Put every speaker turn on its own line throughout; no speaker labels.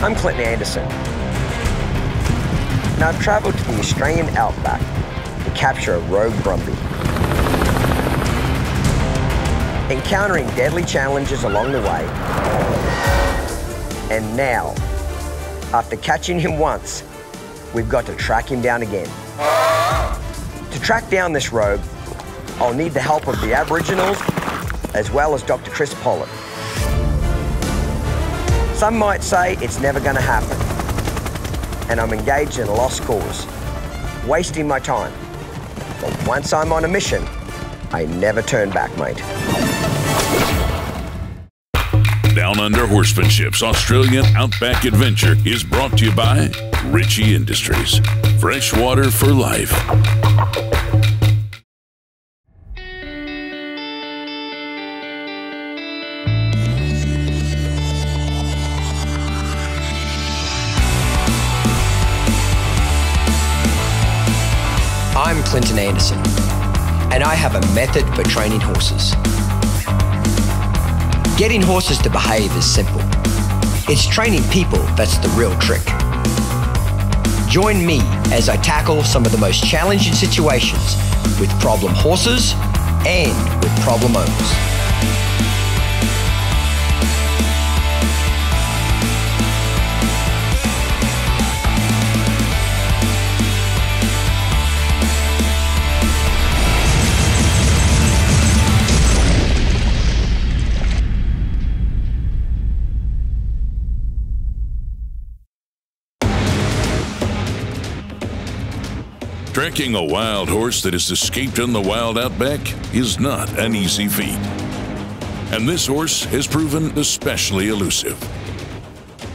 I'm Clinton Anderson, and I've travelled to the Australian outback to capture a rogue Brumby. Encountering deadly challenges along the way, and now, after catching him once, we've got to track him down again. To track down this rogue, I'll need the help of the Aboriginals as well as Dr. Chris Pollitt. Some might say it's never going to happen, and I'm engaged in a lost cause, wasting my time. But once I'm on a mission, I never turn back, mate.
Down Under Horsemanship's Australian Outback Adventure is brought to you by Ritchie Industries. Fresh water for life.
Clinton Anderson, and I have a method for training horses. Getting horses to behave is simple. It's training people that's the real trick. Join me as I tackle some of the most challenging situations with problem horses and with problem owners.
Tracking a wild horse that has escaped in the wild outback is not an easy feat. And this horse has proven especially elusive.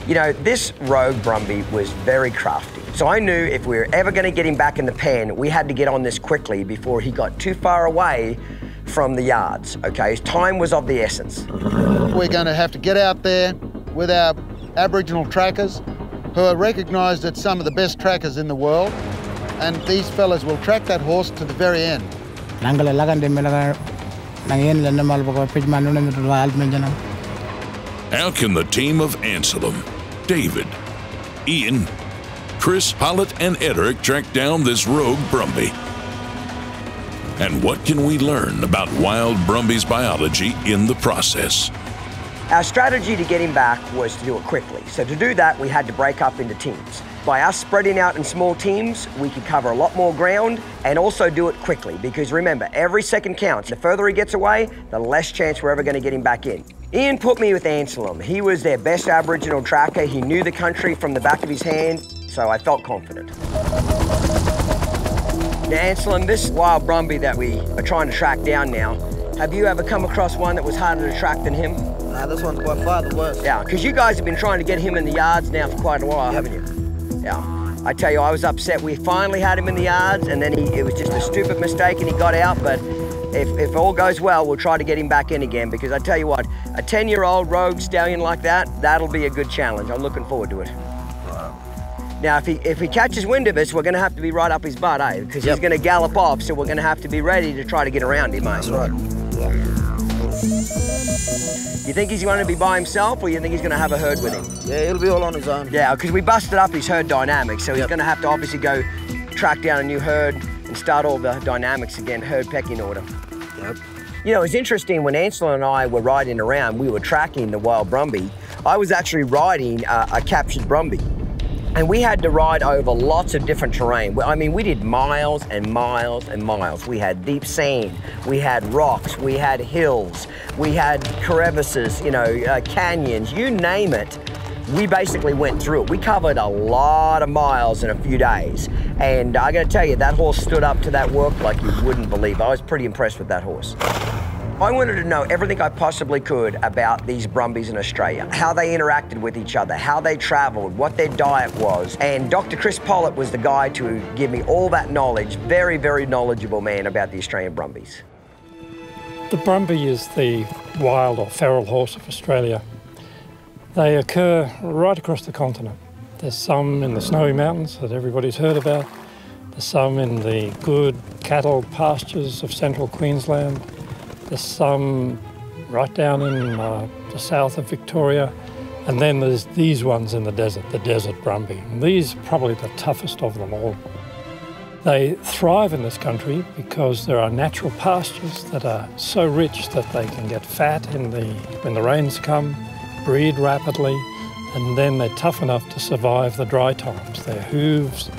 You know, this rogue Brumby was very crafty. So I knew if we were ever going to get him back in the pen, we had to get on this quickly before he got too far away from the yards, okay? Time was of the essence.
We're going to have to get out there with our Aboriginal trackers, who are recognised as some of the best trackers in the world, and these fellas will track that horse to the very end.
nangala lagan de melaga nangen la namal bako pej manu na mitu al
How can the team of Anselm, David, Ian, Chris Pollitt, and Edric track down this rogue Brumby? And what can we learn about wild Brumby's biology in the process?
Our strategy to get him back was to do it quickly. So to do that, we had to break up into teams. By us spreading out in small teams, we could cover a lot more ground and also do it quickly because remember, every second counts. The further he gets away, the less chance we're ever going to get him back in. Ian put me with Anselm. He was their best Aboriginal tracker. He knew the country from the back of his hand, so I felt confident. Now, Anselm, this wild Brumby that we are trying to track down now, have you ever come across one that was harder to track than him?
Nah, this one's by far the worst.
Yeah, because you guys have been trying to get him in the yards now for quite a while, haven't you? Yeah. I tell you, I was upset. We finally had him in the yards, and then he, it was just a stupid mistake, and he got out. But if, if all goes well, we'll try to get him back in again. Because I tell you what, a 10-year-old rogue stallion like that, that'll be a good challenge. I'm looking forward to it. Now, if he if he catches wind of us, we're going to have to be right up his butt, eh? Because
Yep.
he's going to gallop off, so we're going to have to be ready to try to get around him, mate.
That's right.
You think he's going to be by himself, or you think he's going to have a herd with him?
Yeah, he'll be all on his own.
Yeah, because we busted up his herd dynamics, so he's
Yep.
going to have to obviously go track down a new herd and start all the dynamics again, herd pecking order.
Yep.
You know, it's interesting when Ansel and I were riding around, we were tracking the wild Brumby. I was actually riding uh, a captured Brumby. And we had to ride over lots of different terrain. I mean, we did miles and miles and miles. We had deep sand, we had rocks, we had hills, we had crevices, you know, uh, canyons, you name it. We basically went through it. We covered a lot of miles in a few days. And I gotta tell you, that horse stood up to that work like you wouldn't believe. I was pretty impressed with that horse. I wanted to know everything I possibly could about these Brumbies in Australia, how they interacted with each other, how they traveled, what their diet was. And Dr. Chris Pollitt was the guy to give me all that knowledge. Very, very knowledgeable man about the Australian Brumbies.
The Brumby is the wild or feral horse of Australia. They occur right across the continent. There's some in the snowy mountains that everybody's heard about. There's some in the good cattle pastures of central Queensland. There's some right down in uh, the south of Victoria. And then there's these ones in the desert, the desert Brumby. And these are probably the toughest of them all. They thrive in this country because there are natural pastures that are so rich that they can get fat in the, when the rains come, breed rapidly, and then they're tough enough to survive the dry times. Their hooves,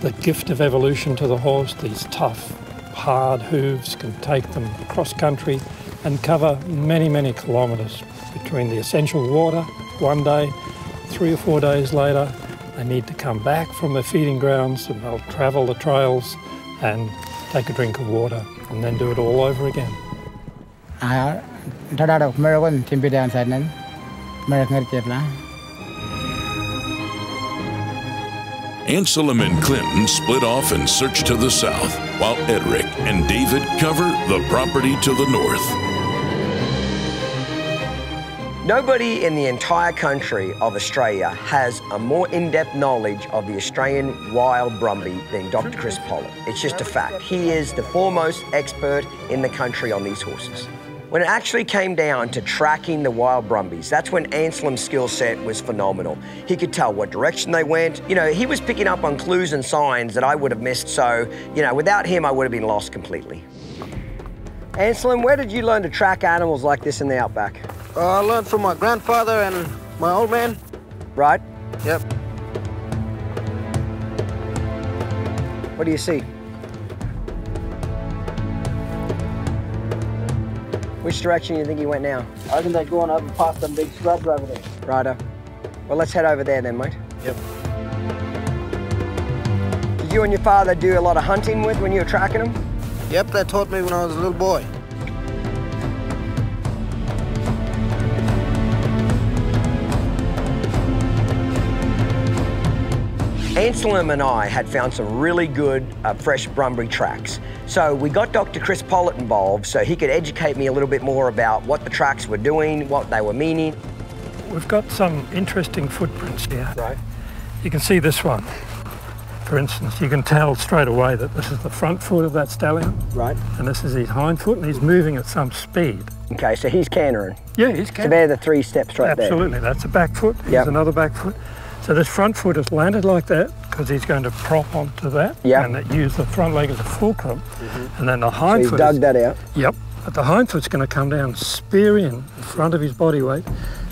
the gift of evolution to the horse, these tough, hard hooves can take them cross country and cover many, many kilometres between the essential water one day, three or four days later, they need to come back from their feeding grounds and they'll travel the trails and take a drink of water and then do it all over again.
Tadada
Anselm and Clinton split off and search to the south, while Edric and David cover the property to the north.
Nobody in the entire country of Australia has a more in-depth knowledge of the Australian wild Brumby than Dr. Chris Pollitt. It's just a fact. He is the foremost expert in the country on these horses. When it actually came down to tracking the wild Brumbies, that's when Anselm's skill set was phenomenal. He could tell what direction they went. You know, he was picking up on clues and signs that I would have missed, so, you know, without him, I would have been lost completely. Anselm, where did you learn to track animals like this in the outback?
Uh, I learned from my grandfather and my old man.
Right?
Yep.
What do you see? Which direction do you think he went now?
I think they're going over past them big scrubs over there.
Righto. Well, let's head over there then, mate.
Yep.
Did you and your father do a lot of hunting with when you were tracking them?
Yep, they taught me when I was a little boy.
Anselm and I had found some really good uh, fresh Brumby tracks. So we got Dr. Chris Pollitt involved so he could educate me a little bit more about what the tracks were doing, what they were meaning.
We've got some interesting footprints here.
Right.
You can see this one. For instance, you can tell straight away that this is the front foot of that stallion.
Right.
And this is his hind foot, and he's moving at some speed.
Okay, so he's cantering.
Yeah, he's
So
cantering.
they're the three steps right there.
Absolutely, that's a back foot. Here's
Yep.
another back foot. So this front foot is landed like that because he's going to prop onto that.
Yep.
And that use the front leg as a fulcrum. And then the.
So
hind
he's
foot.
dug
is,
that out.
Yep. But the hind foot's going to come down, spear in in front of his body weight,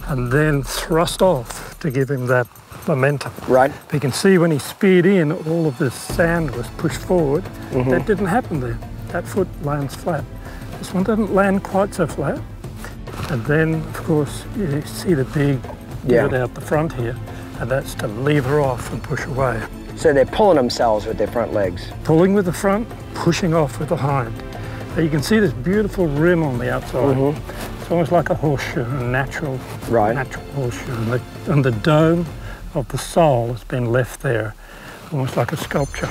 and then thrust off to give him that momentum.
Right.
But you can see when he speared in, all of this sand was pushed forward.
Mm-hmm.
That didn't happen there. That foot lands flat. This one doesn't land quite so flat. And then, of course, you see the big
Yeah.
out the front here, and that's to lever off and push away.
So they're pulling themselves with their front legs.
Pulling with the front, pushing off with the hind. Now you can see this beautiful rim on the outside. Mm-hmm. It's almost like a horseshoe, a natural.
Right.
natural horseshoe. And the, and the dome of the sole has been left there, almost like a sculpture.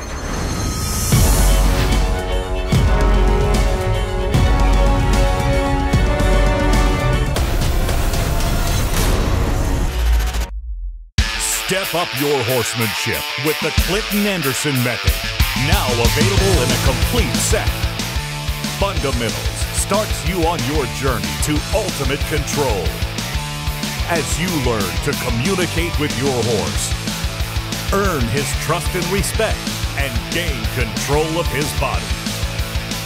Step up your horsemanship with the Clinton Anderson method. Now available in a complete set. Fundamentals starts you on your journey to ultimate control. As you learn to communicate with your horse, earn his trust and respect, and gain control of his body.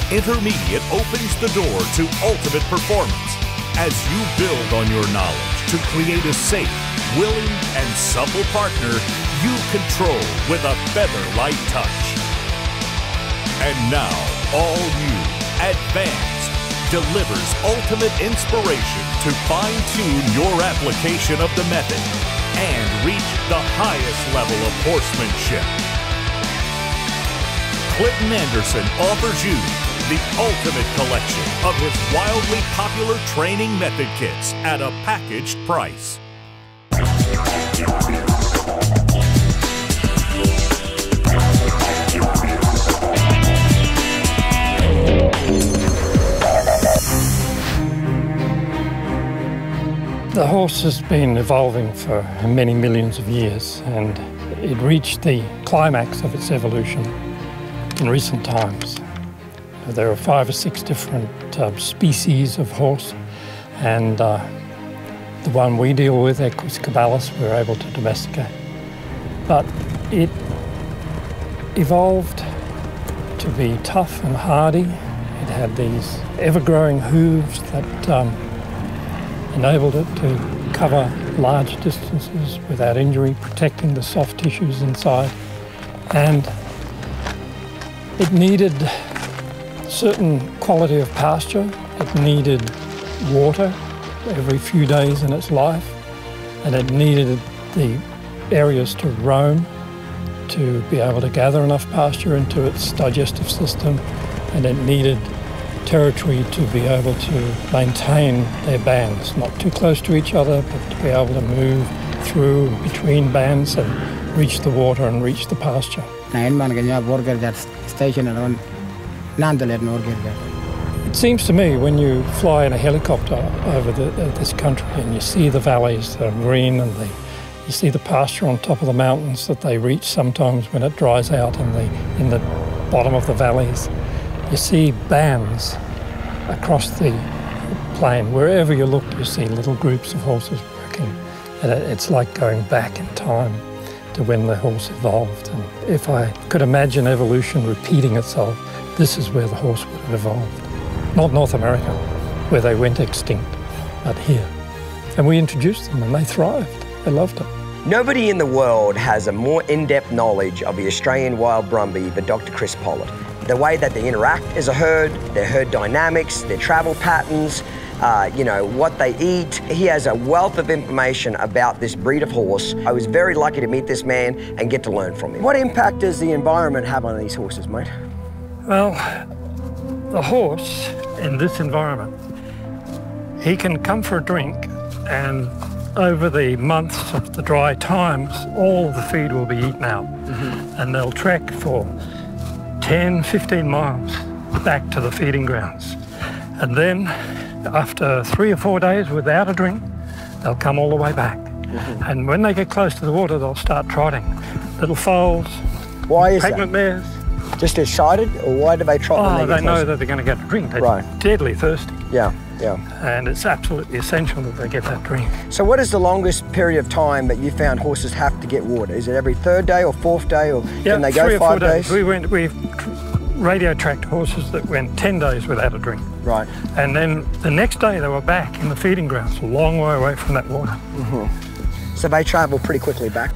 Intermediate opens the door to ultimate performance as you build on your knowledge to create a safe, willing, and supple partner you control with a feather-light touch. And now, all new, advanced, delivers ultimate inspiration to fine-tune your application of the method and reach the highest level of horsemanship. Clinton Anderson offers you the ultimate collection of his wildly popular training method kits at a packaged price.
The horse has been evolving for many millions of years, and it reached the climax of its evolution in recent times. There are five or six different uh, species of horse, and uh, The one we deal with, Equus caballus, we're able to domesticate. But it evolved to be tough and hardy. It had these ever-growing hooves that um, enabled it to cover large distances without injury, protecting the soft tissues inside. And it needed certain quality of pasture. It needed water every few days in its life, and it needed the areas to roam to be able to gather enough pasture into its digestive system, and it needed territory to be able to maintain their bands, not too close to each other, but to be able to move through between bands and reach the water and reach the pasture.
station
It seems to me when you fly in a helicopter over the, uh, this country and you see the valleys that are green and the, you see the pasture on top of the mountains that they reach sometimes when it dries out in the, in the bottom of the valleys. You see bands across the plain. Wherever you look, you see little groups of horses working. And it's like going back in time to when the horse evolved. And if I could imagine evolution repeating itself, this is where the horse would have evolved. Not North America, where they went extinct, but here. And we introduced them and they thrived. They loved it.
Nobody in the world has a more in-depth knowledge of the Australian wild brumby than Dr. Chris Pollitt. The way that they interact as a herd, their herd dynamics, their travel patterns, uh, you know, what they eat. He has a wealth of information about this breed of horse. I was very lucky to meet this man and get to learn from him. What impact does the environment have on these horses, mate?
Well, the horse in this environment, he can come for a drink and over the months of the dry times, all the feed will be eaten out mm-hmm. and they'll trek for 10, 15 miles back to the feeding grounds. And then after three or four days without a drink, they'll come all the way back. Mm-hmm. And when they get close to the water, they'll start trotting. Little foals,
Why is
pregnant
that?
mares.
Just excited, or why do they trot?
Oh,
when
they,
they,
know that they're going to get a drink. They're
Right.
deadly thirsty.
Yeah, yeah.
And it's absolutely essential that they get that drink.
So, what is the longest period of time that you found horses have to get water? Is it every third day or fourth day, or
Yeah,
can they go three
or four
five
days.
days?
We went, we radio tracked horses that went 10 days without a drink.
Right.
And then the next day they were back in the feeding grounds, a long way away from that water. Mhm.
So they travel pretty quickly back.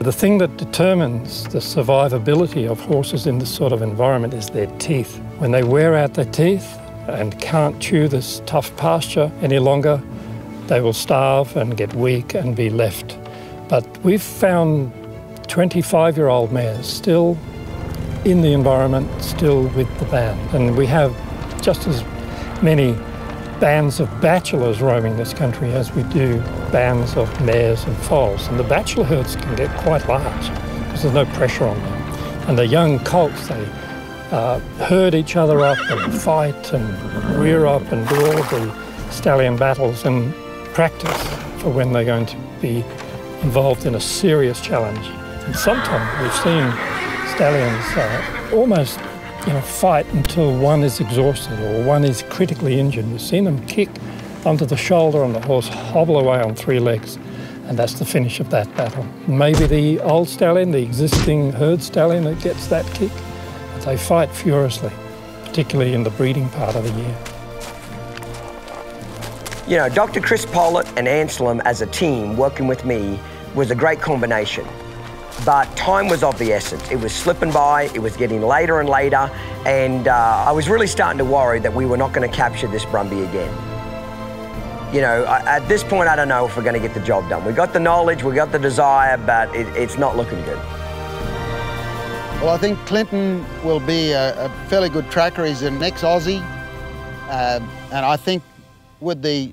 The thing that determines the survivability of horses in this sort of environment is their teeth. When they wear out their teeth and can't chew this tough pasture any longer, they will starve and get weak and be left. But we've found 25 year old mares still in the environment, still with the band. And we have just as many bands of bachelors roaming this country as we do bands of mares and foals. And the bachelor herds can get quite large because there's no pressure on them. And the young colts, they uh, herd each other up and fight and rear up and do all the stallion battles and practice for when they're going to be involved in a serious challenge. And sometimes we've seen stallions uh, almost you know, fight until one is exhausted or one is critically injured. We've seen them kick onto the shoulder and the horse hobble away on three legs, and that's the finish of that battle. Maybe the old stallion, the existing herd stallion, that gets that kick, but they fight furiously, particularly in the breeding part of the year.
You know, Dr. Chris Pollitt and Anselm as a team working with me was a great combination. But time was of the essence. It was slipping by, it was getting later and later, and uh, I was really starting to worry that we were not going to capture this Brumby again. You know, at this point, I don't know if we're going to get the job done. We got the knowledge, we got the desire, but it, it's not looking good.
Well, I think Clinton will be a, a fairly good tracker. He's an ex-Aussie, um, and I think with the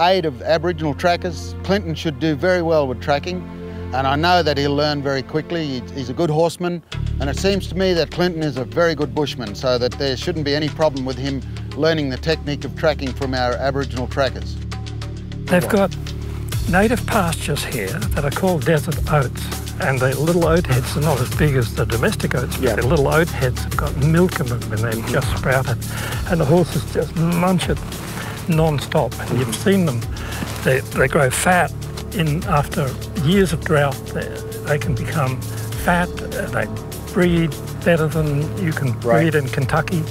aid of Aboriginal trackers, Clinton should do very well with tracking. And I know that he'll learn very quickly. He's a good horseman, and it seems to me that Clinton is a very good bushman, so that there shouldn't be any problem with him learning the technique of tracking from our Aboriginal trackers.
They've got native pastures here that are called desert oats. And the little oat heads are not as big as the domestic oats, but
Yeah.
the little oat heads have got milk in them when they've mm-hmm. just sprouted. And the horses just munch it. non-stop. And you've mm-hmm. seen them. They, they grow fat in after years of drought. They, they can become fat. They breed better than you can
Right.
breed in Kentucky.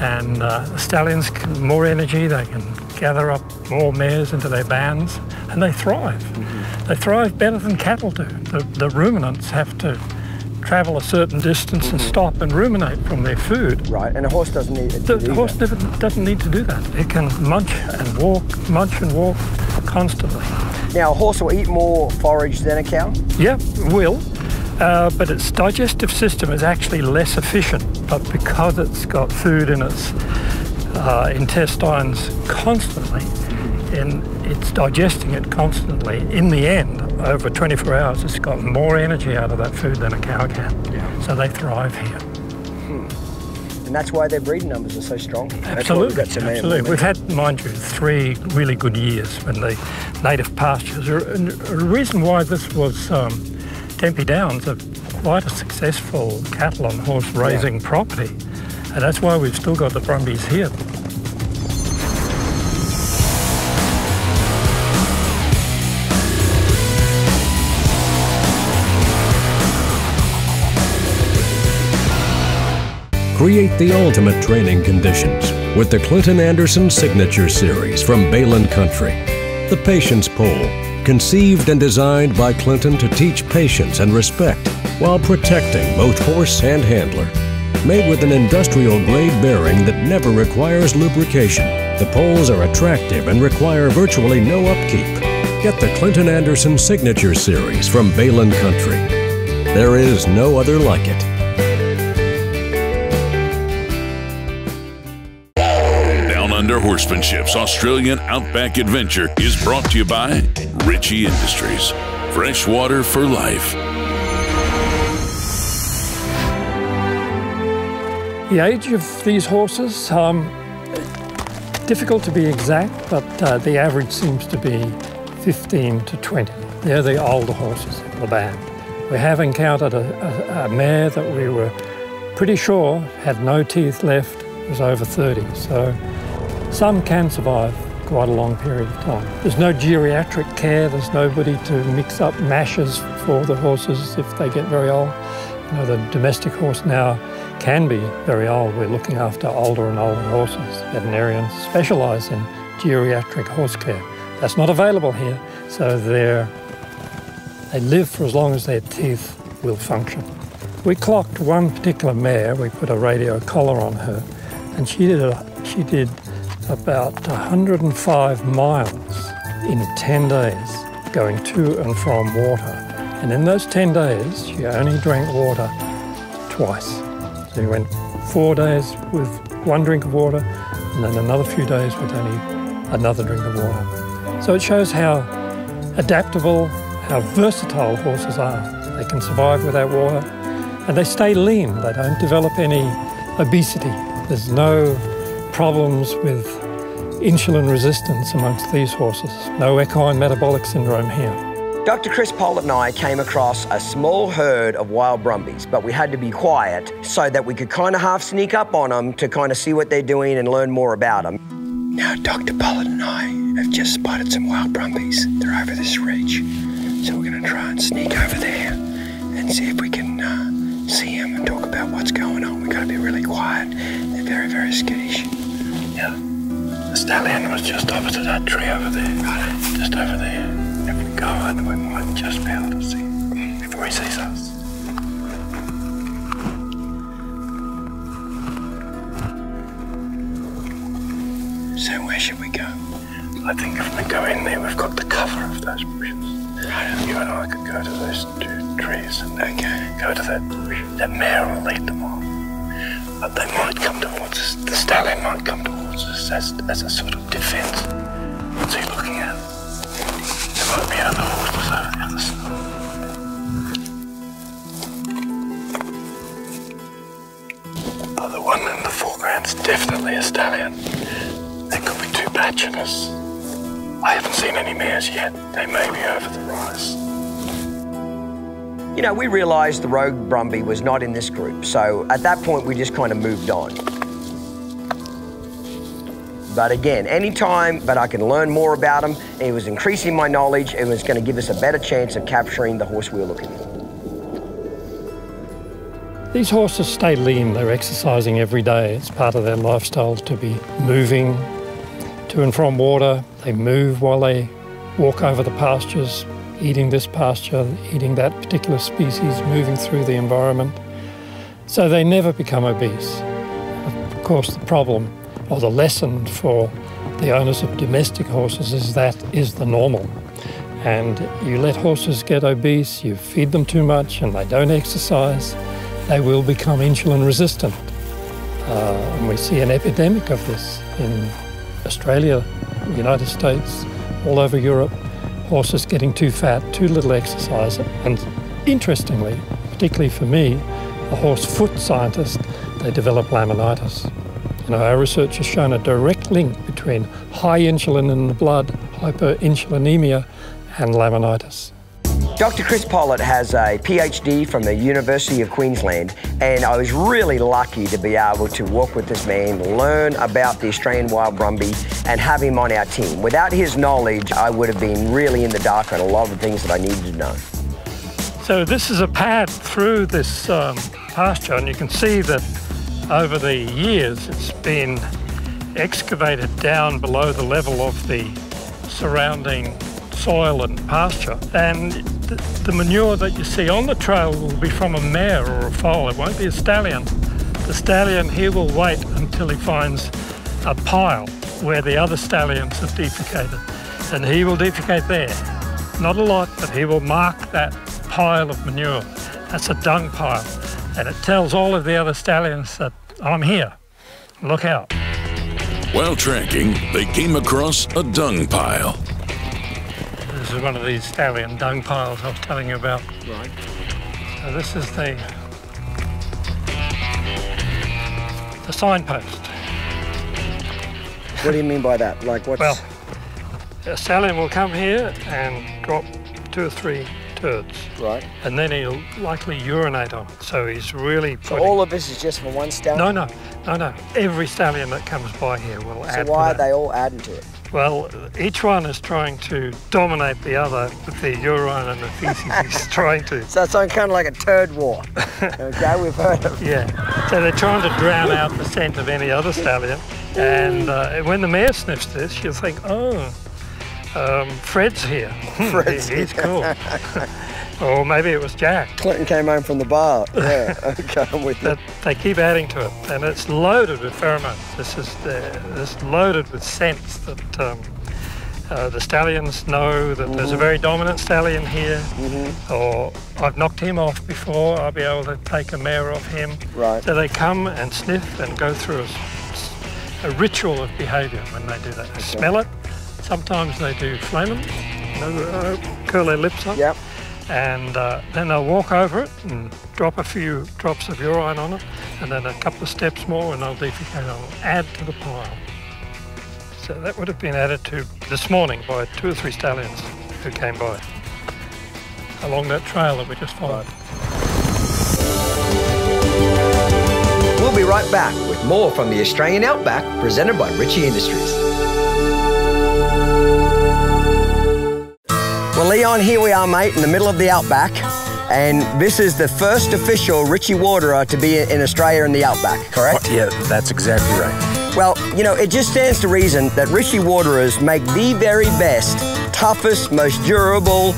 And uh, stallions can more energy. They can gather up more mares into their bands, and they thrive.
Mm-hmm.
They thrive better than cattle do. The, the ruminants have to travel a certain distance
Mm-hmm.
and stop and ruminate from their food.
Right, and a horse doesn't need to
The,
do
the horse never, doesn't need to do that. It can munch and walk, munch and walk constantly.
Now, a horse will eat more forage than a cow.
Yeah, will, uh, but its digestive system is actually less efficient. But because it's got food in its uh, intestines constantly, and it's digesting it constantly, in the end, over 24 hours, it's got more energy out of that food than a cow can. So they thrive here.
And that's why their breeding numbers are so strong. That's
Absolutely,
we've so
absolutely. We've had, mind you, three really good years when the native pastures. A a reason why this was um, Tempe Downs, a, quite a successful cattle and horse raising property, and that's why we've still got the Brumbies here.
Create the ultimate training conditions with the Clinton Anderson Signature Series from Balin Country. The Patience Pole, conceived and designed by Clinton to teach patience and respect while protecting both horse and handler. Made with an industrial grade bearing that never requires lubrication, the poles are attractive and require virtually no upkeep. Get the Clinton Anderson Signature Series from Balin Country. There is no other like it.
Horsemanship's Australian Outback Adventure is brought to you by Ritchie Industries. Fresh water for life.
The age of these horses, um, difficult to be exact, but uh, the average seems to be 15 to 20. They're the older horses in the band. We have encountered a, a, a mare that we were pretty sure had no teeth left, was over 30. So some can survive quite a long period of time. There's no geriatric care, there's nobody to mix up mashes for the horses if they get very old. You know, the domestic horse now can be very old. We're looking after older and older horses. Veterinarians specialise in geriatric horse care. That's not available here, so they're, they live for as long as their teeth will function. We clocked one particular mare, we put a radio collar on her, and she did, a, she did about 105 miles in 10 days going to and from water. And in those 10 days, she only drank water twice. So you went four days with one drink of water, and then another few days with only another drink of water. So it shows how adaptable, how versatile horses are. They can survive without water, and they stay lean. They don't develop any obesity. There's no problems with insulin resistance amongst these horses. No equine metabolic syndrome here.
Dr. Chris Pollitt and I came across a small herd of wild brumbies, but we had to be quiet so that we could kind of half sneak up on them to kind of see what they're doing and learn more about them. Now, Dr. Pollitt and I have just spotted some wild brumbies. They're over this ridge. So we're going to try and sneak over there and see if we can uh, see them and talk about what's going on. We've got to be really quiet. They're very, very skittish.
Yeah. The stallion was just opposite that tree over there. Just over there. If we go in, we might just be able to see before he sees us.
So where should we go?
I think if we go in there, we've got the cover of those bushes. Right. You and I could go to those two trees and okay. go to that bush. That mare will lead them on. But they might come towards us. The stallion might come towards us as, as a sort of defense. What's he looking at? There might be other horses over the other side. Oh, the one in the foreground's definitely a stallion. There could be two Bachelors. I haven't seen any mares yet. They may be over the rise.
You know, we realised the rogue Brumby was not in this group, so at that point we just kind of moved on. But again, anytime that I can learn more about them, it was increasing my knowledge. It was going to give us a better chance of capturing the horse we were looking for.
These horses stay lean. They're exercising every day. It's part of their lifestyle to be moving to and from water. They move while they walk over the pastures, eating this pasture, eating that particular species, moving through the environment. So they never become obese. Of course, the problem or the lesson for the owners of domestic horses is that is the normal. And you let horses get obese, you feed them too much, and they don't exercise, they will become insulin resistant. Uh, and we see an epidemic of this in Australia, United States, all over Europe. Horses getting too fat, too little exercise, and interestingly, particularly for me, a horse foot scientist, they develop laminitis. You know, our research has shown a direct link between high insulin in the blood, hyperinsulinemia, and laminitis.
Dr. Chris Pollitt has a PhD from the University of Queensland, and I was really lucky to be able to work with this man, learn about the Australian wild Brumby, and have him on our team. Without his knowledge, I would have been really in the dark on a lot of the things that I needed to know.
So this is a pad through this um, pasture, and you can see that over the years it's been excavated down below the level of the surrounding soil and pasture. And the, manure that you see on the trail will be from a mare or a foal, it won't be a stallion. The stallion here will wait until he finds a pile where the other stallions have defecated. And he will defecate there. Not a lot, but he will mark that pile of manure. That's a dung pile. And it tells all of the other stallions that I'm here. Look out.
While tracking, they came across a dung pile.
This is one of these stallion dung piles I was telling you about.
Right.
So this is the the signpost.
What do you mean by that? Like what's...
Well, a stallion will come here and drop two or three
right.
and then he'll likely urinate on it. So he's really
So
putting-
all of this is just for one stallion?
No, no, no, no. Every stallion that comes by here will
So
add.
So why are they all adding to it?
Well, each one is trying to dominate the other with their urine and the feces. He's trying to.
So it's kind of like a turd war. okay, we've heard of
Yeah. So they're trying to drown out the scent of any other stallion. And uh, when the mare sniffs this, she'll think, oh, um, Fred's here. Hmm,
Fred's
he- He's cool. or maybe it was Jack.
Clinton came home from the bar. Yeah, okay, I'm with you.
They keep adding to it, and it's loaded with pheromones. This is the, this loaded with scents that um, uh, the stallions know that there's a very dominant stallion here, or I've knocked him off before. I'll be able to take a mare off him.
Right.
So they come and sniff and go through a ritual of behaviour when they do that. They smell it. Sometimes they do flame them, curl their lips up
Yep.
and uh, then they'll walk over it and drop a few drops of urine on it, and then a couple of steps more, and they'll defecate on it. Add to the pile. So that would have been added to this morning by two or three stallions who came by along that trail that we just followed.
We'll be right back with more from the Australian Outback presented by Ritchie Industries. Well, Leon, here we are, mate, in the middle of the Outback. And this is the first official Ritchie Waterer to be in Australia in the Outback, correct?
Yeah, that's exactly right.
Well, you know, it just stands to reason that Ritchie Waterers make the very best, toughest, most durable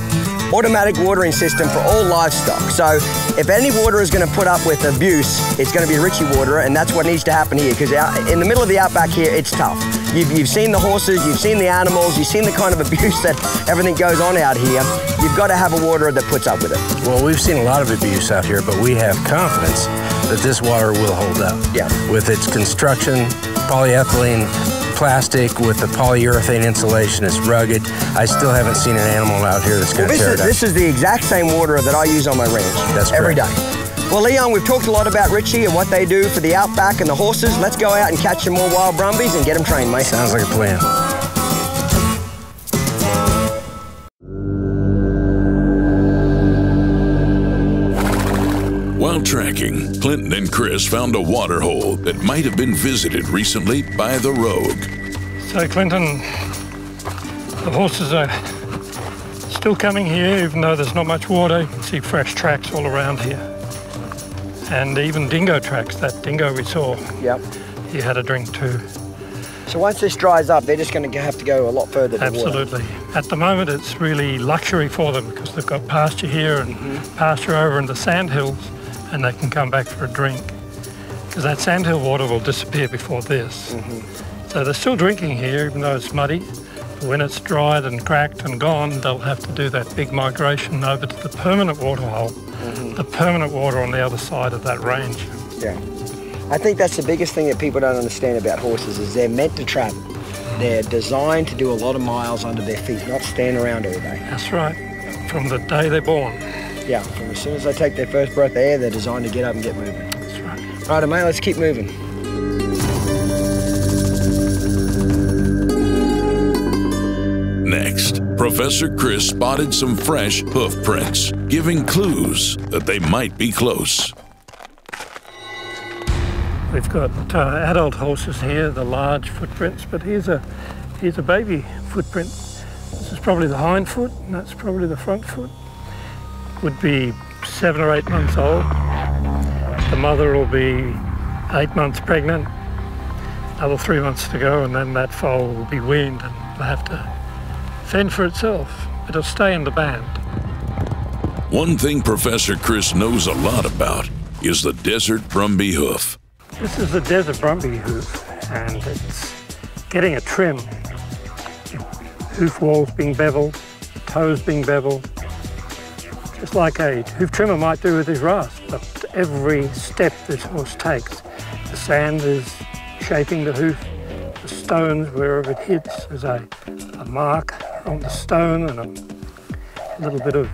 automatic watering system for all livestock. So if any waterer is going to put up with abuse, it's going to be a Ritchie Waterer, and that's what needs to happen here, because in the middle of the outback here, it's tough. You've, you've seen the horses, you've seen the animals, you've seen the kind of abuse that everything goes on out here. You've got to have a waterer that puts up with it.
Well, we've seen a lot of abuse out here, but we have confidence that this water will hold up.
Yeah.
With its construction, polyethylene, plastic with the polyurethane insulation, it's rugged. I still haven't seen an animal out here that's
Well,
going to
this
tear
is,
it up.
this is the exact same water that I use on my ranch.
That's correct.
every day.
Correct.
Well, Leon, we've talked a lot about Ritchie and what they do for the outback and the horses. Let's go out and catch some more wild brumbies and get them trained, mate.
Sounds like a plan.
While tracking, Clinton and Chris found a water hole that might have been visited recently by the rogue.
So, Clinton, the horses are still coming here, even though there's not much water. You can see fresh tracks all around here. And even dingo tracks, that dingo we saw,
Yep.
he had a drink too.
So once this dries up, they're just going to have to go a lot further to water.
Absolutely. At the moment, it's really luxury for them because they've got pasture here and
Mm-hmm.
pasture over in the sandhills, and they can come back for a drink. Because that sandhill water will disappear before this.
Mm-hmm.
So they're still drinking here, even though it's muddy. When it's dried and cracked and gone, they'll have to do that big migration over to the permanent water hole,
Mm-hmm.
the permanent water on the other side of that range.
Yeah. I think that's the biggest thing that people don't understand about horses is they're meant to travel. They're designed to do a lot of miles under their feet, not stand around all day.
That's right, from the day they're born.
Yeah, from as soon as they take their first breath of air, they're designed to get up and get moving.
That's right.
Right, mate, let's keep moving.
Professor Chris spotted some fresh hoof prints, giving clues that they might be close.
We've got uh, adult horses here, the large footprints, but here's a here's a baby footprint. This is probably the hind foot, and that's probably the front foot. Would be seven or eight months old. The mother will be eight months pregnant. Another three months to go, and then that foal will be weaned and will have to fend for itself. It'll stay in the band.
One thing Professor Chris knows a lot about is the desert Brumby hoof.
This is the Desert Brumby hoof, and it's getting a trim. Hoof walls being beveled, toes being beveled, just like a hoof trimmer might do with his rasp. But every step this horse takes, the sand is shaping the hoof, the stones, wherever it hits, there's a, a mark on the stone and a little bit of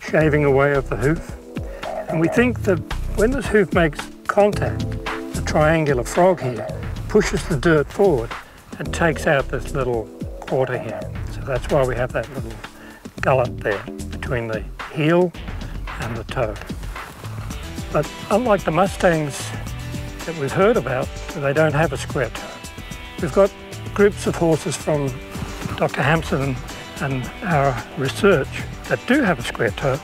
shaving away of the hoof. And we think that when this hoof makes contact, the triangular frog here pushes the dirt forward and takes out this little quarter here. So that's why we have that little gullet there between the heel and the toe. But unlike the Mustangs that we've heard about, they don't have a square toe. We've got groups of horses from Dr. Hampson and our research that do have a square toe,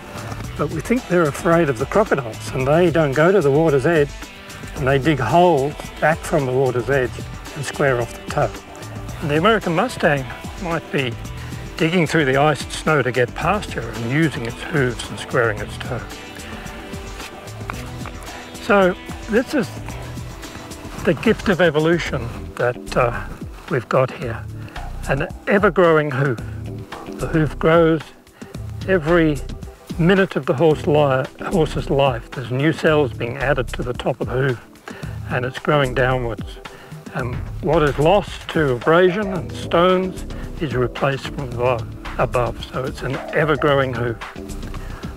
but we think they're afraid of the crocodiles and they don't go to the water's edge and they dig holes back from the water's edge and square off the toe. And the American Mustang might be digging through the ice and snow to get pasture and using its hooves and squaring its toe. So this is the gift of evolution that uh, we've got here. An ever-growing hoof. The hoof grows every minute of the horse li- horse's life. There's new cells being added to the top of the hoof and it's growing downwards. And what is lost to abrasion and stones is replaced from above. So it's an ever-growing hoof.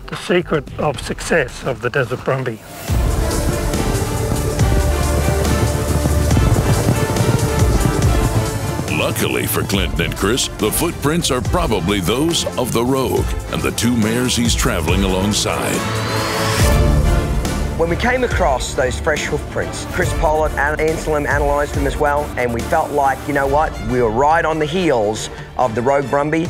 The secret of success of the Desert Brumby.
Luckily for Clinton and Chris, the footprints are probably those of the Rogue and the two mares he's traveling alongside.
When we came across those fresh hoof prints, Chris Pollitt and Anselm analysed them as well, and we felt like, you know what, we were right on the heels of the Rogue Brumby.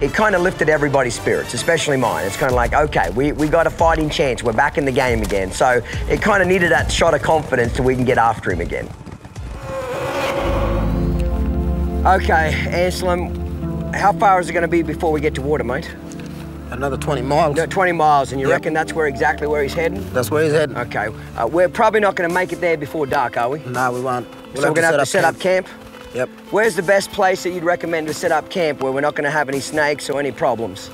It kind of lifted everybody's spirits, especially mine. It's kind of like, okay, we, we got a fighting chance. We're back in the game again. So it kind of needed that shot of confidence so we can get after him again. Okay, Anselm, how far is it going to be before we get to water, mate?
Another 20 miles.
No, 20 miles, and you
Yep.
reckon that's where exactly where he's heading?
That's where he's heading.
Okay, uh, we're probably not going to make it there before dark, are we?
No, we won't. We'll
so we're going to have to set up camp.
Yep.
Where's the best place that you'd recommend to set up camp where we're not going to have any snakes or any problems?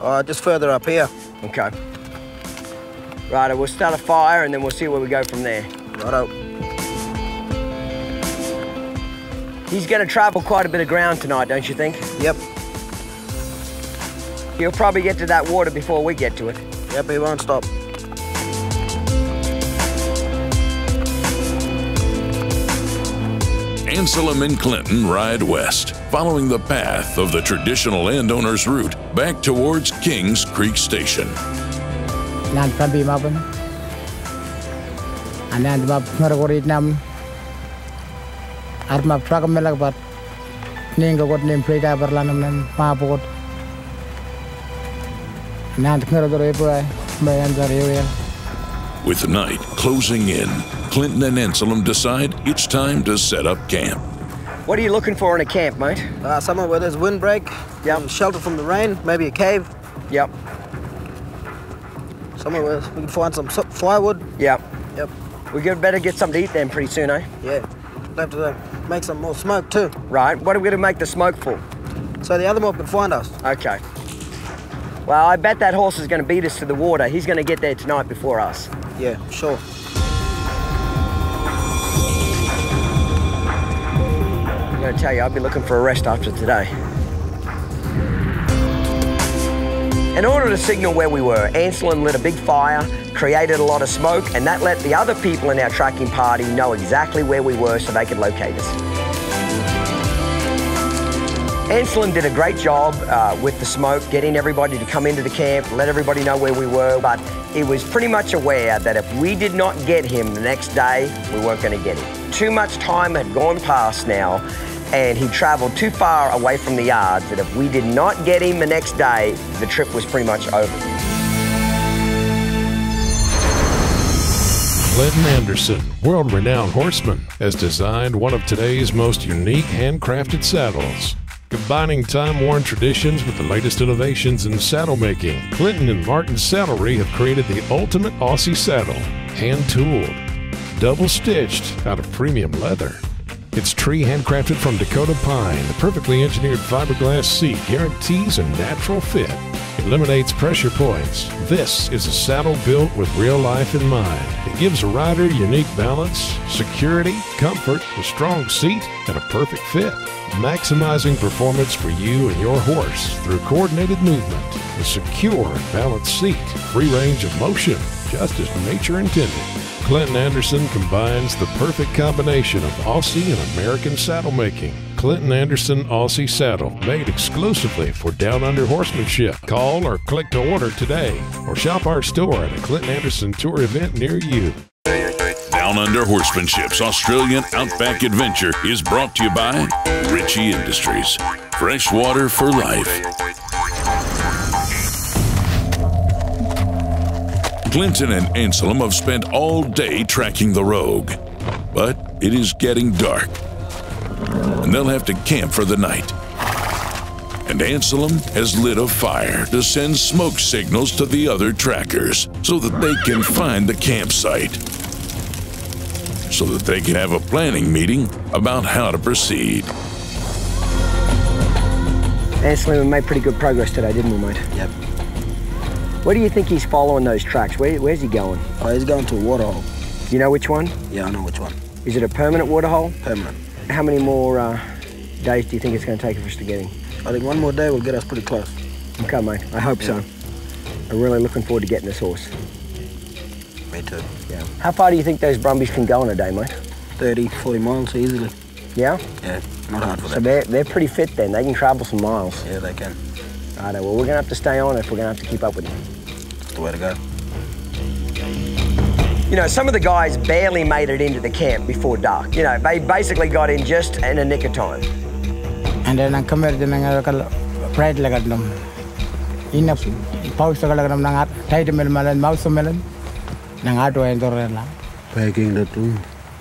Uh, just further up here.
Okay. Right, we'll start a fire and then we'll see where we go from there.
Righto.
He's going to travel quite a bit of ground tonight, don't you think?
Yep.
He'll probably get to that water before we get to it.
Yep, he won't stop.
Anselm and Clinton ride west, following the path of the traditional landowner's route back towards Kings Creek Station.
Nan
Prambi Mabam, Anand Mab Naragorit Nam, with the
night closing in, Clinton and Anselm decide it's time to set up camp.
What are you looking for in a camp, mate?
Uh, somewhere where there's windbreak,
yep.
shelter from the rain, maybe a cave.
Yep.
Somewhere where we can find some firewood.
Yep.
Yep.
We better get something to eat then pretty soon, eh?
Yeah. Have to make some more smoke too,
Right. What are we going to make the smoke for?
so the other mob can find us.
Okay. Well, I bet that horse is going to beat us to the water. He's going to get there tonight before us.
Yeah, sure.
I'm going to tell you, I'll be looking for a rest after today. In order to signal where we were, Anselm lit a big fire, created a lot of smoke, and that let the other people in our tracking party know exactly where we were so they could locate us. Anselm did a great job uh, with the smoke, getting everybody to come into the camp, let everybody know where we were, but he was pretty much aware that if we did not get him the next day, we weren't going to get him. Too much time had gone past now, and he traveled too far away from the yards that if we did not get him the next day, the trip was pretty much over.
Clinton Anderson, world renowned horseman, has designed one of today's most unique handcrafted saddles. Combining time worn traditions with the latest innovations in saddle making, Clinton and Martin Saddlery have created the ultimate Aussie saddle, hand tooled, double stitched out of premium leather. Its tree handcrafted from Dakota pine, the perfectly engineered fiberglass seat guarantees a natural fit, eliminates pressure points. This is a saddle built with real life in mind. It gives a rider unique balance, security, comfort, a strong seat, and a perfect fit. Maximizing performance for you and your horse through coordinated movement, a secure and balanced seat, free range of motion, just as nature intended. Clinton Anderson combines the perfect combination of Aussie and American saddle making. Clinton Anderson Aussie Saddle, made exclusively for Down Under horsemanship. Call or click to order today, or shop our store at a Clinton Anderson tour event near you.
Down Under Horsemanship's Australian Outback Adventure is brought to you by Ritchie Industries. Fresh water for life. Clinton and Anselm have spent all day tracking the rogue, but it is getting dark, and they'll have to camp for the night. And Anselm has lit a fire to send smoke signals to the other trackers so that they can find the campsite so that they can have a planning meeting about how to proceed.
Anselm, we made pretty good progress today, didn't we, mate?
Yep.
Where do you think he's following those tracks? Where, where's he going?
Oh, he's going to a waterhole.
You know which one?
Yeah, I know which one.
Is it a permanent waterhole?
Permanent.
How many more uh, days do you think it's going to take for us to get him?
I think one more day will get us pretty close.
Okay, mate. I hope so. I'm really looking forward to getting this horse.
Me too.
Yeah. How far do you think those Brumbies can go in a day, mate?
30, 40 miles easily.
Yeah?
Yeah, not hard for
So
them.
they're, they're pretty fit then. They can travel some miles.
Yeah, they can.
Righto. Well, we're going to have to stay on if we're going to have to keep up with them.
That's the way to go.
You know, some of the guys barely made it into the camp before dark. You know, they basically got in just in a nick of time.
and then ang kamer din nga kal pride lagad nam ina pause lagad nam nangat tight mel malan mouse melon nangat wa endorela
Packing the two.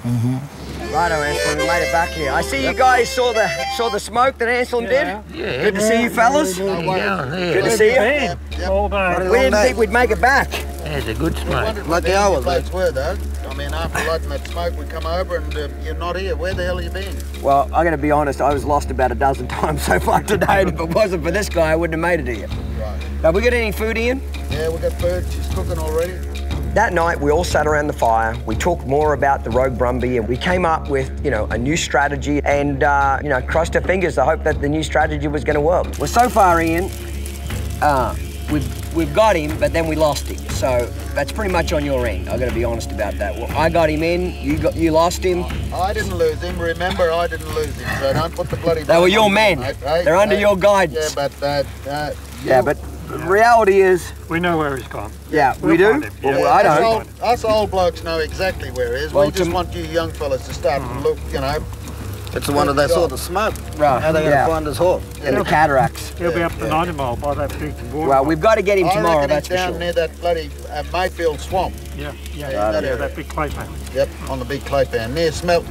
Mm-hmm.
Righto, Anselm, we made it back here. I see you guys saw the saw the smoke that Anselm did.
Yeah.
Good to see you fellas. Good to see you. We didn't think we'd make it back.
It's a good smoke.
Lucky I was
Folks were though. I mean, after lighting that smoke, we come over and uh, you're not here. Where the hell have you been?
Well, I'm going to be honest, I was lost about a dozen times so far today, and if it wasn't for this guy, I wouldn't have made it here.
Right.
Have we got any food in?
Yeah, we got food. She's cooking already.
That night, we all sat around the fire. We talked more about the Rogue Brumby, and we came up with, you know, a new strategy, and uh, you know, crossed our fingers to hope that the new strategy was going to work. Well, so far, Ian, uh, we've we've got him, but then we lost him. So that's pretty much on your end. I got to be honest about that. Well, I got him in. You got you lost him.
I didn't lose him. Remember, I didn't lose him. So don't put the bloody.
They were your men. They're under
Right?
your guidance.
Yeah, but uh, uh,
Yeah, but the reality is,
We know where he's gone.
yeah, we
We'll
do.
find him,
Well. I don't.
Old, us old blokes know exactly where he is.
Well,
we just want you young fellas to start to look, you know,
It's the one that they saw the smoke.
Right,
How they going to
yeah.
find this horse?
And the cataracts.
He'll be up the 90 mile by that big water.
Well, we've got to get him
I
tomorrow,
reckon
that's
he's
for
down near that bloody uh, Mayfield swamp.
Yeah, yeah,
Yeah,
yeah,
that
yeah, that big clay pan.
Yep, on the big clay pan near Smell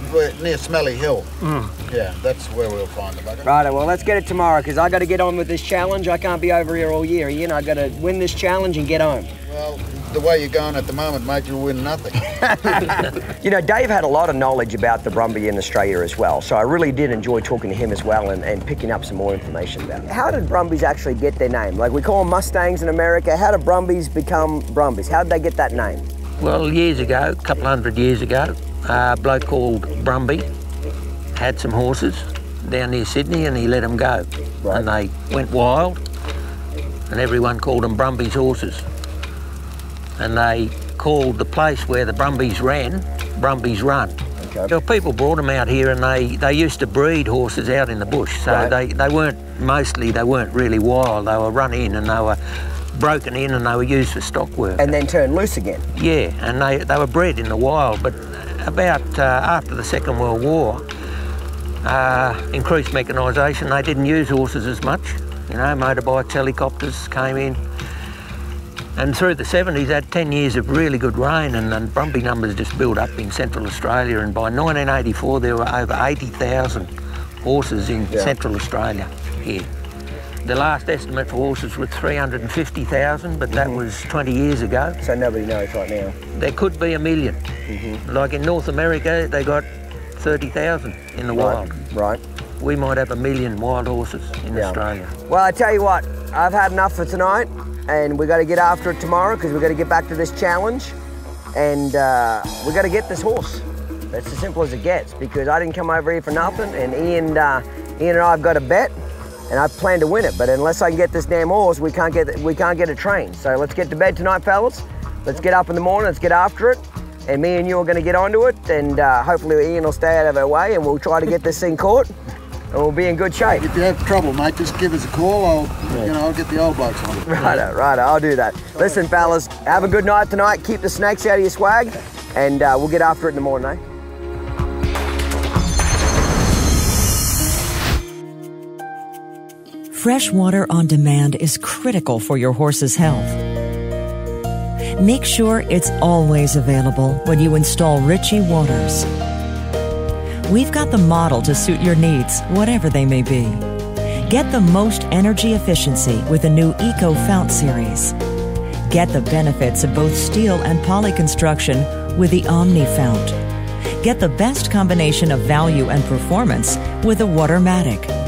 near Smelly Hill.
Mm.
Yeah, that's where we'll find the bugger.
Righto, well, let's get it tomorrow because I got to get on with this challenge. I can't be over here all year. You know, I got to win this challenge and get home.
Well, the way you're going at the moment, mate, you'll win nothing.
You know, Dave had a lot of knowledge about the Brumby in Australia as well, so I really did enjoy talking to him as well and, and picking up some more information about it. How did Brumbies actually get their name? Like we call them Mustangs in America. How did Brumbies become Brumbies? How did they get that name?
Well, years ago, a couple hundred years ago, a bloke called Brumby had some horses down near Sydney and he let them go. And they went wild and everyone called them Brumby's horses. And they called the place where the Brumbies ran, Brumbies Run.
Okay.
So people brought them out here and they, they used to breed horses out in the bush. So
Right.
they, they weren't, mostly they weren't really wild. They were run in and they were broken in and they were used for stock work.
And then turned loose again.
Yeah, and they, they were bred in the wild, but about uh, after the Second World War, uh, increased mechanisation, they didn't use horses as much. You know, motorbikes, helicopters came in. And through the 70s, had 10 years of really good rain, and, and Brumby numbers just built up in Central Australia. And by 1984, there were over 80,000 horses in
Yeah.
Central Australia here. The last estimate for horses was 350,000, but that was 20 years ago.
So nobody knows right now.
There could be a 1000000
Mm-hmm.
Like in North America, they got 30,000 in the wild.
Right.
We might have a million wild horses in
Yeah.
Australia.
Well, I tell you what, I've had enough for tonight, and we got to get after it tomorrow because we got to get back to this challenge, and uh, we got to get this horse. That's as simple as it gets because I didn't come over here for nothing, and Ian, uh, Ian and I have got a bet, and I plan to win it. But unless I can get this damn horse, we can't get we can't get it trained. So let's get to bed tonight, fellas. Let's get up in the morning. Let's get after it. And me and you are going to get onto it, and uh, hopefully Ian will stay out of our way, and we'll try to get this thing caught, and we'll be in good shape.
if you have trouble, mate, just give us a call. I'll, you know, I'll get the old blokes on it.
Righto, righto, I'll do that. Listen, fellas, have a good night tonight. Keep the snakes out of your swag, and uh, we'll get after it in the morning, eh?
Fresh water on demand is critical for your horse's health. Make sure it's always available when you install Ritchie Waterers. We've got the model to suit your needs, whatever they may be. Get the most energy efficiency with the new Eco Fount series. Get the benefits of both steel and poly construction with the Omni Fount. Get the best combination of value and performance with the Watermatic.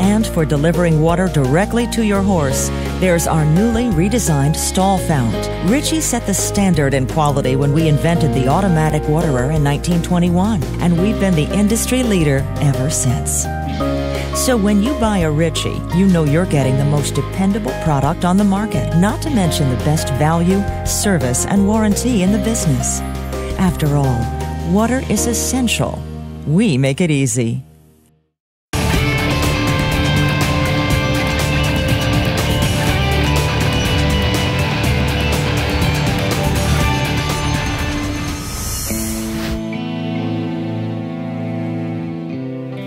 And for delivering water directly to your horse, there's our newly redesigned stall fount. Ritchie set the standard in quality when we invented the automatic waterer in 1921, and we've been the industry leader ever since. So when you buy a Ritchie, you know you're getting the most dependable product on the market, not to mention the best value, service, and warranty in the business. After all, water is essential. We make it easy.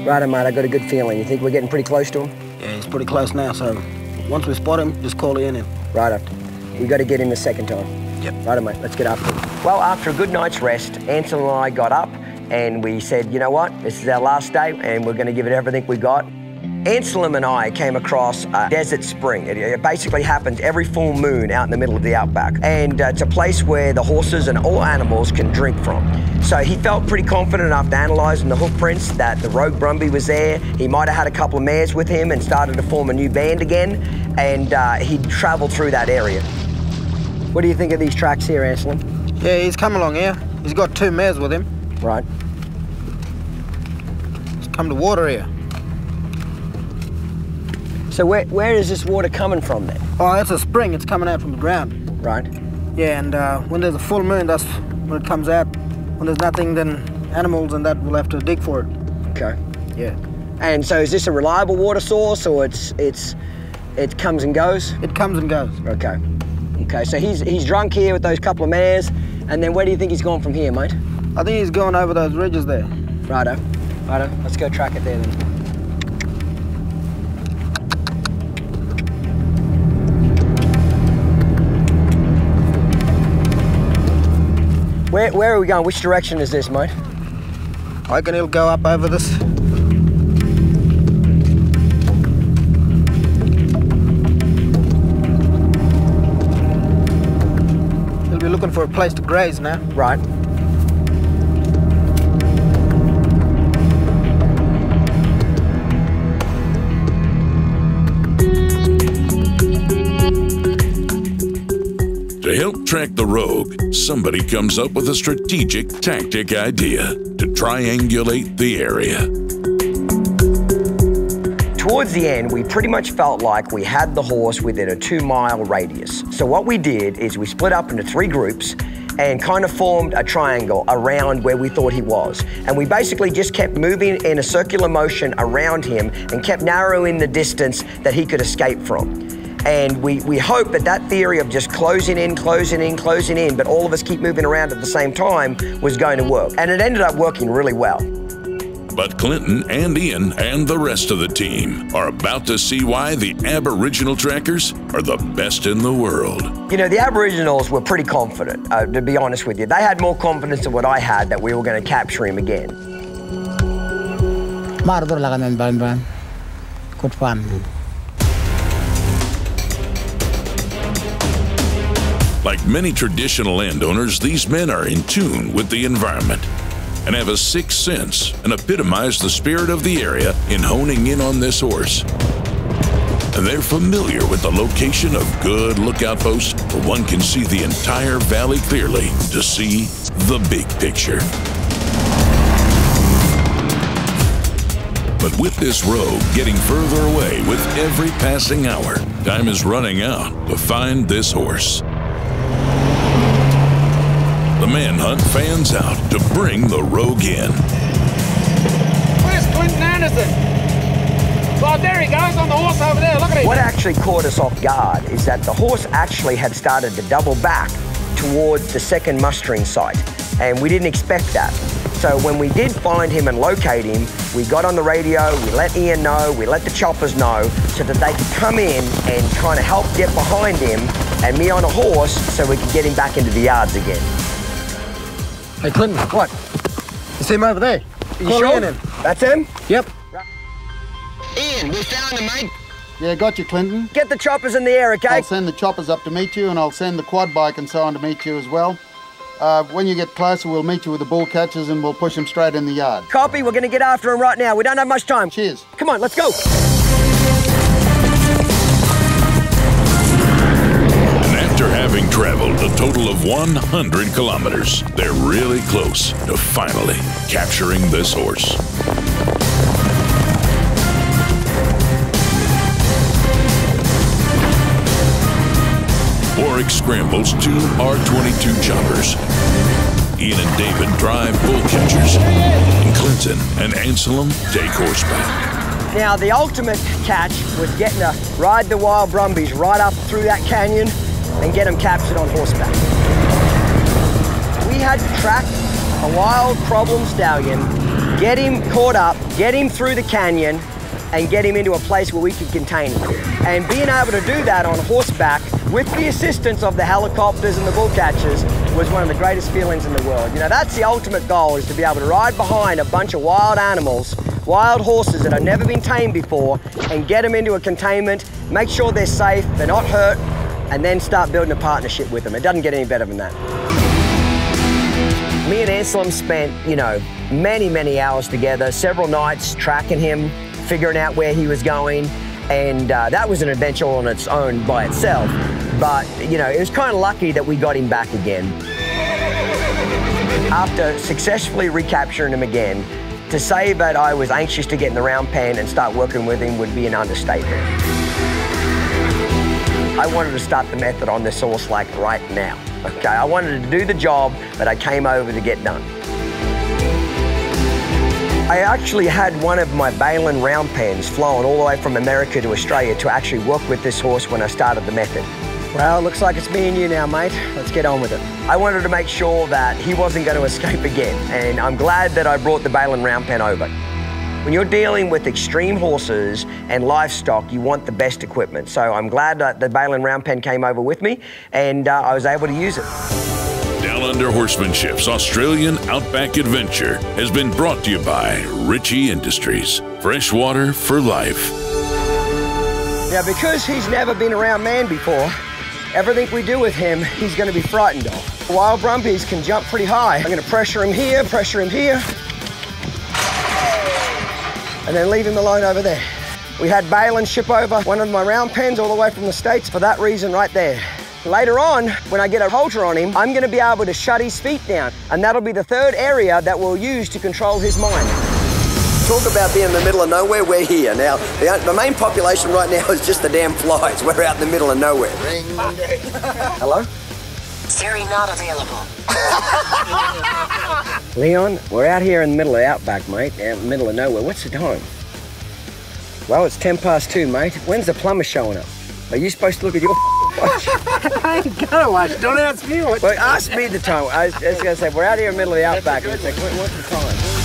Righto, mate, I got a good feeling. You think we're getting pretty close to him?
Yeah, he's pretty close now, so once we spot him, just call in.
Righto. We got to get him a second time.
Yep.
Righto, mate, let's get after him. Well, after a good night's rest, Anselm and I got up and we said, you know what, this is our last day and we're going to give it everything we got. Anselm and I came across a desert spring. It, it basically happens every full moon out in the middle of the outback. And uh, it's a place where the horses and all animals can drink from. So he felt pretty confident after analysing the hoof prints that the Rogue Brumby was there. He might have had a couple of mares with him and started to form a new band again. And uh, he'd travelled through that area. What do you think of these tracks here, Anselm?
Yeah, he's come along here. He's got two mares with him.
Right.
He's come to water here.
So where, where is this water coming from then?
Oh, it's a spring. It's coming out from the ground.
Right.
Yeah, and uh, when there's a full moon, that's when it comes out. When there's nothing, then animals and that will have to dig for it.
Okay.
Yeah.
And so is this a reliable water source or it's it's it comes and goes?
It comes and goes.
Okay. Okay, so he's he's drunk here with those couple of mares, and then where do you think he's gone from here, mate?
I think he's gone over those ridges there.
Righto.
Righto, let's go track it there then.
Where, where are we going? Which direction is this, mate?
I reckon it'll go up over this. He'll be looking for a place to graze now.
Right.
Help track the rogue, somebody comes up with a strategic tactic idea to triangulate the area.
Towards the end, we pretty much felt like we had the horse within a two mile radius. So, what we did is we split up into three groups and kind of formed a triangle around where we thought he was. And we basically just kept moving in a circular motion around him and kept narrowing the distance that he could escape from. And we, we hope that that theory of just closing in, closing in, closing in, but all of us keep moving around at the same time was going to work. And it ended up working really well.
But Clinton and Ian and the rest of the team are about to see why the Aboriginal trackers are the best in the world.
You know, the Aboriginals were pretty confident, uh, to be honest with you. They had more confidence than what I had that we were going to capture him again.
Mardur lah kanan ban ban. Good fun.
Like many traditional landowners, these men are in tune with the environment and have a sixth sense and epitomize the spirit of the area in honing in on this horse. And they're familiar with the location of good lookout posts where one can see the entire valley clearly to see the big picture. But with this rogue getting further away with every passing hour, time is running out to find this horse. The manhunt fans out to bring the rogue in.
Where's Clinton Anderson? Well, there he goes on the horse over there. Look at him.
What actually caught us off guard is that the horse actually had started to double back towards the second mustering site, and we didn't expect that. So when we did find him and locate him, we got on the radio, we let Ian know, we let the choppers know, so that they could come in and kind of help get behind him and me on a horse so we could get him back into the yards again.
Hey, Clinton, what? You see him over there?
You
Call
sure?
Ian in.
That's him?
Yep.
Ian, we found him, mate.
Yeah, got you, Clinton.
Get the choppers in the air, okay?
I'll send the choppers up to meet you, and I'll send the quad bike and so on to meet you as well. Uh, when you get closer, we'll meet you with the bull catchers and we'll push them straight in the yard.
Copy, we're going to get after him right now. We don't have much time.
Cheers.
Come on, let's go.
Having traveled a total of 100 kilometers, they're really close to finally capturing this horse. Warwick scrambles two R-22 choppers. Ian and David drive bull catchers, and Clinton and Anselm take horseback.
Now, the ultimate catch was getting to ride the wild brumbies right up through that canyon and get them captured on horseback. We had to track a wild problem stallion, get him caught up, get him through the canyon, and get him into a place where we could contain him. And being able to do that on horseback with the assistance of the helicopters and the bull catchers was one of the greatest feelings in the world. You know, that's the ultimate goal is to be able to ride behind a bunch of wild animals, wild horses that have never been tamed before and get them into a containment, make sure they're safe, they're not hurt, and then start building a partnership with them. It doesn't get any better than that. Me and Anselm spent, you know, many, many hours together, several nights tracking him, figuring out where he was going, and uh, that was an adventure on its own by itself. But, you know, it was kind of lucky that we got him back again. After successfully recapturing him again, to say that I was anxious to get in the round pen and start working with him would be an understatement. I wanted to start the method on this horse like right now. Okay, I wanted to do the job that I came over to get done. I actually had one of my Balin round pens flown all the way from America to Australia to actually work with this horse when I started the method. Well, looks like it's me and you now, mate. Let's get on with it. I wanted to make sure that he wasn't going to escape again, and I'm glad that I brought the Balin round pen over. When you're dealing with extreme horses and livestock, you want the best equipment. So I'm glad that the Balin round pen came over with me and uh, I was able to use it.
Down Under Horsemanship's Australian Outback Adventure has been brought to you by Ritchie Industries. Fresh water for life.
Now, because he's never been around man before, everything we do with him, he's going to be frightened of. Wild Brumbies can jump pretty high. I'm going to pressure him here, pressure him here, and then leave him alone over there. We had Balin ship over one of my round pens all the way from the States for that reason right there. Later on, when I get a halter on him, I'm going to be able to shut his feet down, and that'll be the third area that we'll use to control his mind. Talk about being in the middle of nowhere, we're here. Now, the, uh, the main population right now is just the damn flies. We're out in the middle of nowhere. Hello?
Siri not available.
Leon, we're out here in the middle of the outback, mate, out in the middle of nowhere. What's the time? Well, it's 10 past two, mate. When's the plumber showing up? Are you supposed to look at your watch?
I ain't gonna watch. Don't ask me what.
Well, ask me the time. I was, I was going to say, we're out here in the middle of the outback. and it's like, what's the time?